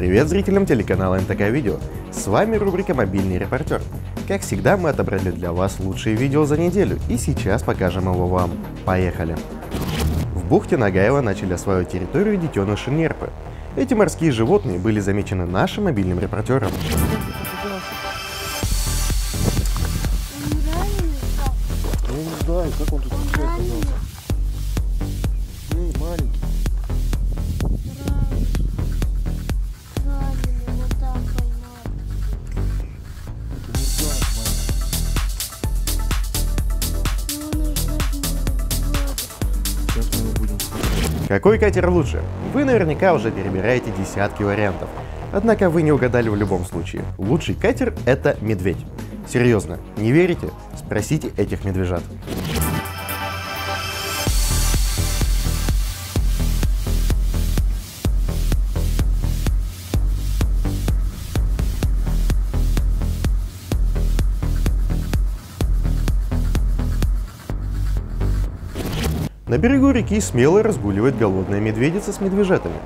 Привет зрителям телеканала НТК Видео. С вами рубрика «Мобильный репортер». Как всегда, мы отобрали для вас лучшие видео за неделю, и сейчас покажем его вам. Поехали! В бухте Нагаева начали осваивать территорию детеныши нерпы. Эти морские животные были замечены нашим мобильным репортером. Я не знаю, как он тут Какой катер лучше? Вы наверняка уже перебираете десятки вариантов. Однако вы не угадали в любом случае. Лучший катер — это медведь. Серьезно, не верите? Спросите этих медвежат. На берегу реки смело разгуливает голодная медведица с медвежатами.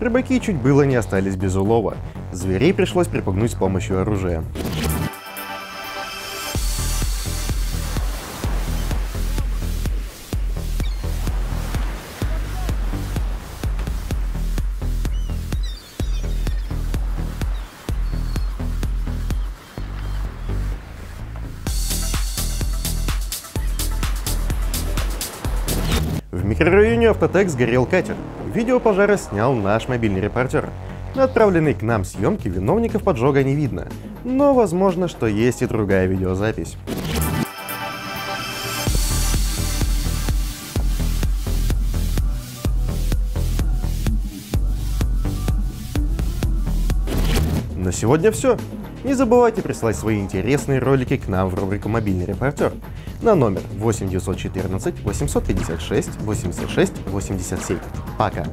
Рыбаки чуть было не остались без улова. Зверей пришлось припугнуть с помощью оружия. Микрорайоне Автотек сгорел катер. Видео пожара снял наш мобильный репортер. На отправленной к нам съемки виновников поджога не видно, но возможно, что есть и другая видеозапись. На сегодня все. Не забывайте присылать свои интересные ролики к нам в рубрику «Мобильный репортер» на номер 8 914 856 86 87. Пока!